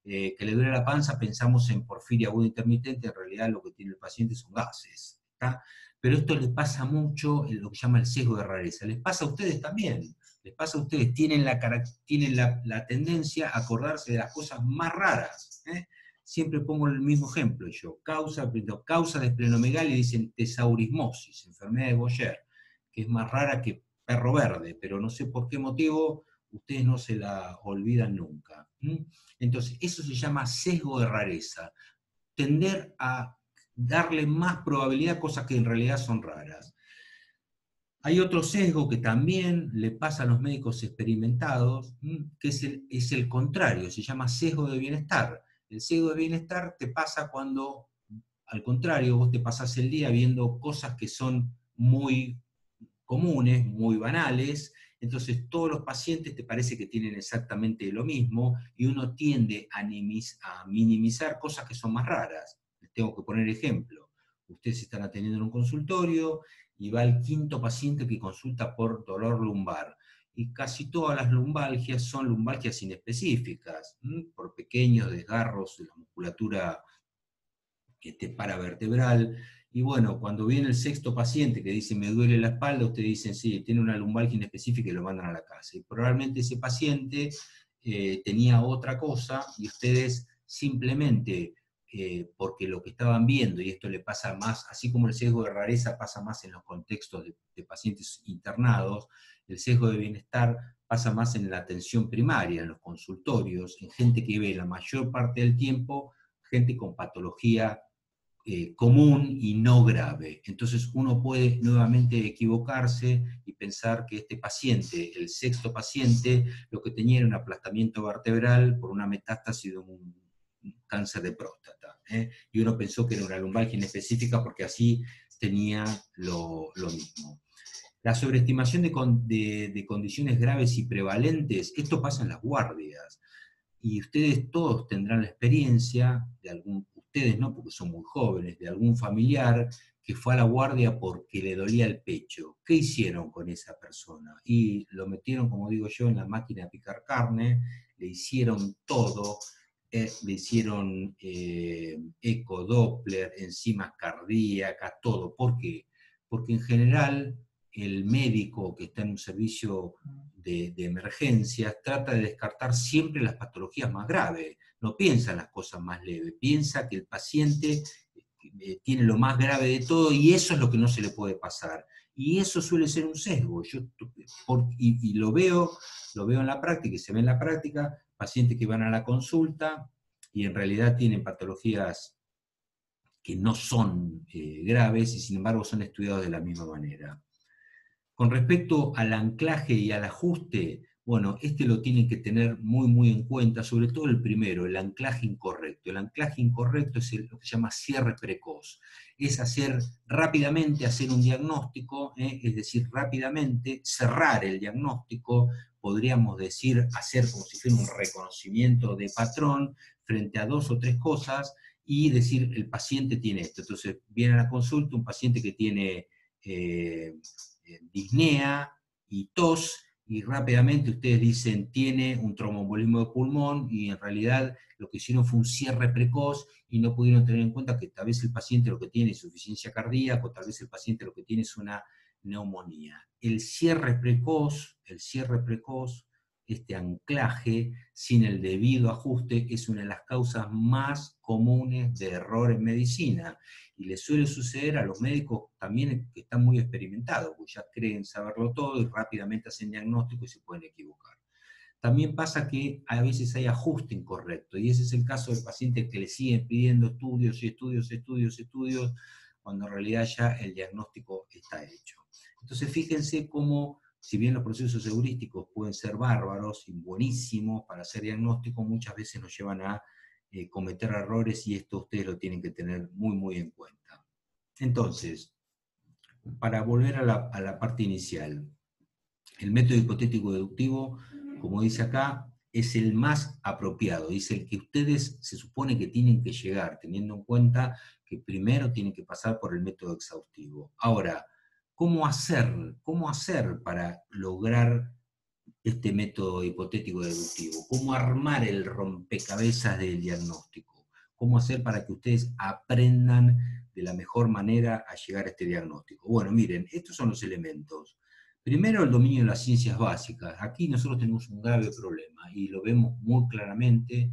eh, que le duele la panza, pensamos en porfiria aguda intermitente, en realidad lo que tiene el paciente son gases. Pero esto les pasa mucho en lo que llama el sesgo de rareza. Les pasa a ustedes también. Pasa a ustedes, tienen la, tienen la, tendencia a acordarse de las cosas más raras. ¿eh? Siempre pongo el mismo ejemplo yo. Causa, causa de esplenomegalia, dicen tesaurismosis, enfermedad de Boyer, que es más rara que perro verde, pero no sé por qué motivo ustedes no se la olvidan nunca. Entonces, eso se llama sesgo de rareza, tender a darle más probabilidad a cosas que en realidad son raras. Hay otro sesgo que también le pasa a los médicos experimentados, que es el, contrario, se llama sesgo de bienestar. El sesgo de bienestar te pasa cuando, al contrario, vos te pasás el día viendo cosas que son muy comunes, muy banales, entonces todos los pacientes te parece que tienen exactamente lo mismo y uno tiende a, minimizar cosas que son más raras. Les tengo que poner ejemplo. Ustedes están atendiendo en un consultorio y va el quinto paciente que consulta por dolor lumbar. Y casi todas las lumbalgias son lumbalgias inespecíficas, por pequeños desgarros de la musculatura este, paravertebral, y bueno, cuando viene el sexto paciente que dice me duele la espalda, ustedes dicen sí, tiene una lumbalgia específica y lo mandan a la casa. Y probablemente ese paciente eh, tenía otra cosa y ustedes simplemente eh, porque lo que estaban viendo, y esto le pasa más, así como el sesgo de rareza pasa más en los contextos de, pacientes internados, el sesgo de bienestar pasa más en la atención primaria, en los consultorios, en gente que ve la mayor parte del tiempo gente con patología eh, común y no grave. Entonces uno puede nuevamente equivocarse y pensar que este paciente, el sexto paciente, lo que tenía era un aplastamiento vertebral por una metástasis de un cáncer de próstata. ¿Eh? Y uno pensó que era una lumbalgia específica porque así tenía lo, mismo. La sobreestimación de, de, condiciones graves y prevalentes, esto pasa en las guardias. Y ustedes todos tendrán la experiencia de algún ustedes no, porque son muy jóvenes, de algún familiar que fue a la guardia porque le dolía el pecho. ¿Qué hicieron con esa persona? Y lo metieron, como digo yo, en la máquina de picar carne, le hicieron todo, eh, le hicieron eh, eco, Doppler, enzimas cardíacas, todo. ¿Por qué? Porque en general el médico que está en un servicio de, de emergencias trata de descartar siempre las patologías más graves no piensa en las cosas más leves, piensa que el paciente eh, tiene lo más grave de todo y eso es lo que no se le puede pasar. Y eso suele ser un sesgo. Yo, y, lo veo, lo veo en la práctica y se ve en la práctica, pacientes que van a la consulta y en realidad tienen patologías que no son eh, graves y sin embargo son estudiados de la misma manera. Con respecto al anclaje y al ajuste, bueno, este lo tienen que tener muy, muy en cuenta, sobre todo el primero, el anclaje incorrecto. El anclaje incorrecto es lo que se llama cierre precoz. Es hacer rápidamente, hacer un diagnóstico, ¿eh? es decir, rápidamente cerrar el diagnóstico, podríamos decir, hacer como si fuera un reconocimiento de patrón frente a dos o tres cosas y decir, el paciente tiene esto. Entonces, viene a la consulta un paciente que tiene eh, eh, disnea y tos, y rápidamente ustedes dicen tiene un tromboembolismo de pulmón y en realidad lo que hicieron fue un cierre precoz y no pudieron tener en cuenta que tal vez el paciente lo que tiene es insuficiencia cardíaca o tal vez el paciente lo que tiene es una neumonía. El cierre precoz, el cierre precoz este anclaje sin el debido ajuste es una de las causas más comunes de error en medicina. Y le suele suceder a los médicos también que están muy experimentados, que ya creen saberlo todo y rápidamente hacen diagnóstico y se pueden equivocar. También pasa que a veces hay ajuste incorrecto, y ese es el caso de pacientes que le siguen pidiendo estudios y estudios, estudios, estudios, cuando en realidad ya el diagnóstico está hecho. Entonces fíjense cómo si bien los procesos heurísticos pueden ser bárbaros y buenísimos para hacer diagnóstico, muchas veces nos llevan a eh, cometer errores y esto ustedes lo tienen que tener muy, muy en cuenta. Entonces, para volver a la, a la parte inicial, el método hipotético deductivo, como dice acá, es el más apropiado, es el que ustedes se supone que tienen que llegar, teniendo en cuenta que primero tienen que pasar por el método exhaustivo. Ahora, cómo hacer, cómo hacer para lograr este método hipotético deductivo, cómo armar el rompecabezas del diagnóstico, cómo hacer para que ustedes aprendan de la mejor manera a llegar a este diagnóstico. Bueno, miren, estos son los elementos. Primero, el dominio de las ciencias básicas. Aquí nosotros tenemos un grave problema y lo vemos muy claramente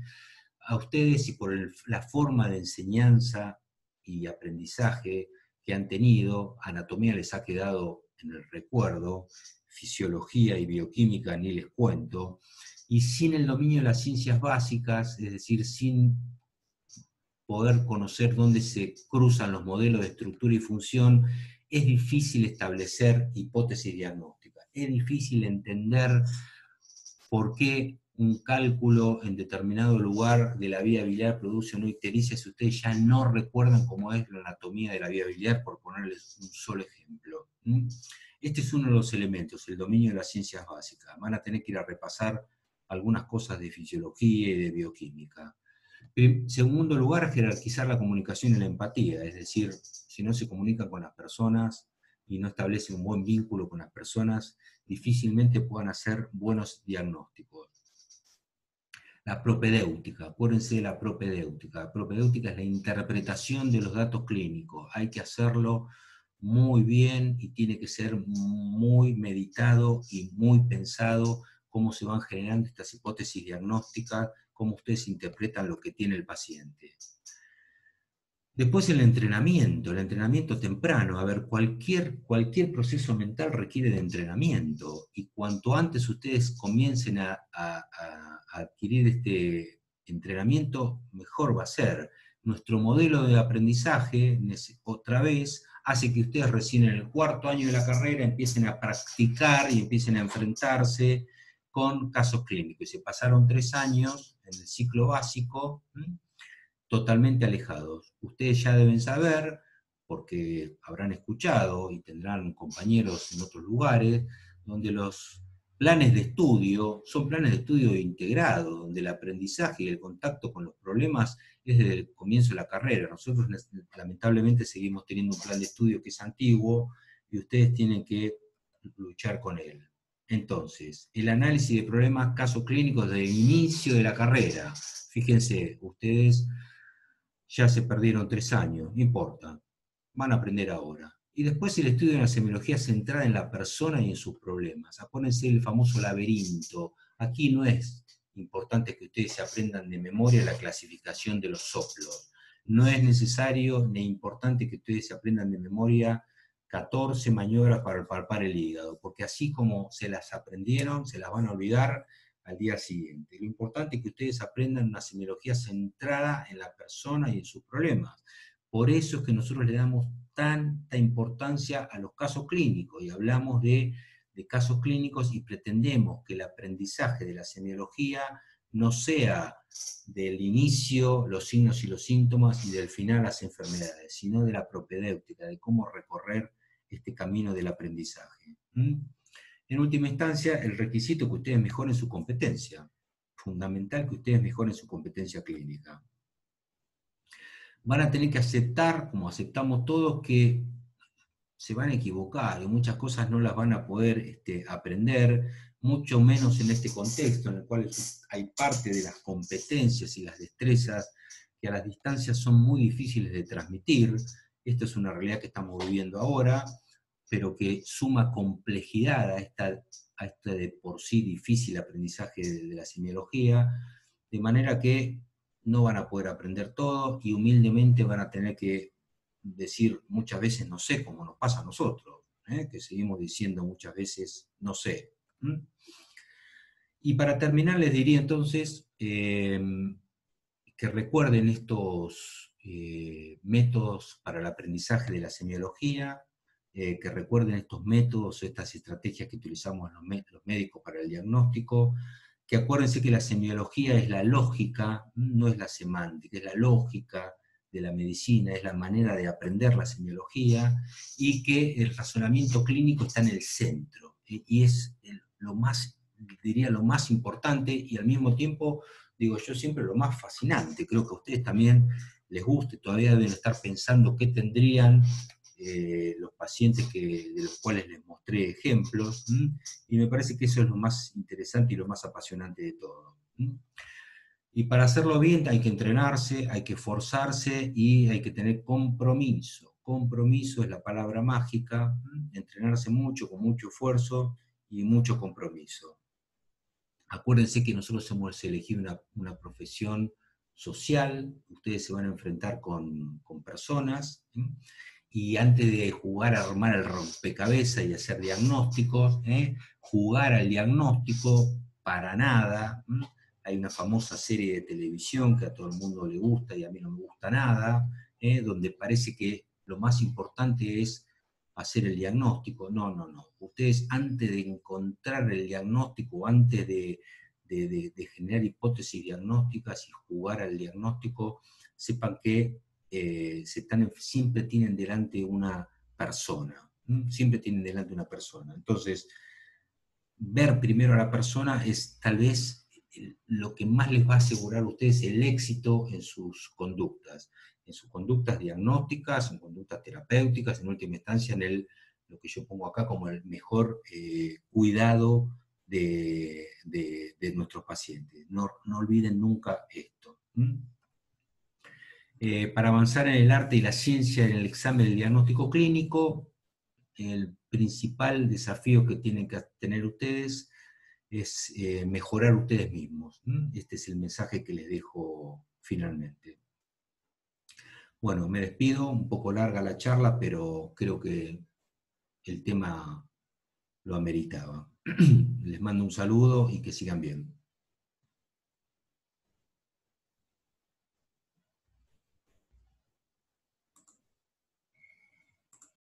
a ustedes y por la forma de enseñanza y aprendizaje que han tenido, anatomía les ha quedado en el recuerdo, fisiología y bioquímica ni les cuento, y sin el dominio de las ciencias básicas, es decir, sin poder conocer dónde se cruzan los modelos de estructura y función, es difícil establecer hipótesis diagnósticas, es difícil entender por qué un cálculo en determinado lugar de la vía biliar produce una ictericia si ustedes ya no recuerdan cómo es la anatomía de la vía biliar, por ponerles un solo ejemplo. Este es uno de los elementos, el dominio de las ciencias básicas. Van a tener que ir a repasar algunas cosas de fisiología y de bioquímica. En segundo lugar, jerarquizar la comunicación y la empatía, es decir, si no se comunican con las personas y no establecen un buen vínculo con las personas, difícilmente puedan hacer buenos diagnósticos. La propedéutica, acuérdense de la propedéutica. La propedéutica es la interpretación de los datos clínicos. Hay que hacerlo muy bien y tiene que ser muy meditado y muy pensado cómo se van generando estas hipótesis diagnósticas, cómo ustedes interpretan lo que tiene el paciente. Después el entrenamiento, el entrenamiento temprano. A ver, cualquier, cualquier proceso mental requiere de entrenamiento y cuanto antes ustedes comiencen a, adquirir este entrenamiento, mejor va a ser. Nuestro modelo de aprendizaje, otra vez, hace que ustedes recién en el cuarto año de la carrera empiecen a practicar y empiecen a enfrentarse con casos clínicos. Y se pasaron tres años en el ciclo básico totalmente alejados. Ustedes ya deben saber, porque habrán escuchado y tendrán compañeros en otros lugares, donde los planes de estudio son planes de estudio integrados, donde el aprendizaje y el contacto con los problemas es desde el comienzo de la carrera. Nosotros lamentablemente seguimos teniendo un plan de estudio que es antiguo y ustedes tienen que luchar con él. Entonces, el análisis de problemas casos clínicos desde el inicio de la carrera. Fíjense, ustedes ya se perdieron tres años, no importa, van a aprender ahora. Y después el estudio de la semiología centrada en la persona y en sus problemas. Acuérdense el famoso laberinto. Aquí no es importante que ustedes se aprendan de memoria la clasificación de los soplos. No es necesario ni importante que ustedes se aprendan de memoria 14 maniobras para palpar el hígado, porque así como se las aprendieron, se las van a olvidar al día siguiente. Lo importante es que ustedes aprendan una semiología centrada en la persona y en sus problemas. Por eso es que nosotros le damos tanta importancia a los casos clínicos y hablamos de, casos clínicos y pretendemos que el aprendizaje de la semiología no sea del inicio los signos y los síntomas y del final las enfermedades, sino de la propedéutica, de cómo recorrer este camino del aprendizaje. En última instancia, el requisito que ustedes mejoren su competencia. Fundamental que ustedes mejoren su competencia clínica. Van a tener que aceptar, como aceptamos todos, que se van a equivocar y muchas cosas no las van a poder este, aprender, mucho menos en este contexto en el cual hay parte de las competencias y las destrezas que a las distancias son muy difíciles de transmitir. Esto es una realidad que estamos viviendo ahora pero que suma complejidad a, esta, a este de por sí difícil aprendizaje de, la semiología, de manera que no van a poder aprender todo y humildemente van a tener que decir muchas veces no sé, como nos pasa a nosotros, ¿eh? que seguimos diciendo muchas veces no sé. Y para terminar les diría entonces em, que recuerden estos eh, métodos para el aprendizaje de la semiología, eh, que recuerden estos métodos, estas estrategias que utilizamos los, médicos para el diagnóstico, que acuérdense que la semiología es la lógica, no es la semántica, es la lógica de la medicina, es la manera de aprender la semiología, y que el razonamiento clínico está en el centro, y es lo más, diría, lo más importante, y al mismo tiempo, digo yo siempre, lo más fascinante, creo que a ustedes también les guste, todavía deben estar pensando qué tendrían eh, los pacientes que, de los cuales les mostré ejemplos, y me parece que eso es lo más interesante y lo más apasionante de todo. Y para hacerlo bien hay que entrenarse, hay que forzarse y hay que tener compromiso. Compromiso es la palabra mágica, entrenarse mucho, con mucho esfuerzo y mucho compromiso. Acuérdense que nosotros hemos elegido una, una profesión social, ustedes se van a enfrentar con, con personas, y antes de jugar a armar el rompecabezas y hacer diagnósticos, ¿eh? jugar al diagnóstico para nada. Hay una famosa serie de televisión que a todo el mundo le gusta y a mí no me gusta nada, ¿eh? donde parece que lo más importante es hacer el diagnóstico. No, no, no. Ustedes antes de encontrar el diagnóstico, antes de, de generar hipótesis diagnósticas y jugar al diagnóstico, sepan que eh, se están, siempre tienen delante una persona, siempre tienen delante una persona. Entonces, ver primero a la persona es tal vez lo que más les va a asegurar a ustedes el éxito en sus conductas, en sus conductas diagnósticas, en conductas terapéuticas, en última instancia en el, lo que yo pongo acá como el mejor eh, cuidado de, nuestros pacientes. No, no olviden nunca esto. Eh, para avanzar en el arte y la ciencia en el examen del diagnóstico clínico, el principal desafío que tienen que tener ustedes es eh, mejorar ustedes mismos. Este es el mensaje que les dejo finalmente. Bueno, me despido, un poco larga la charla, pero creo que el tema lo ameritaba. Les mando un saludo y que sigan bien.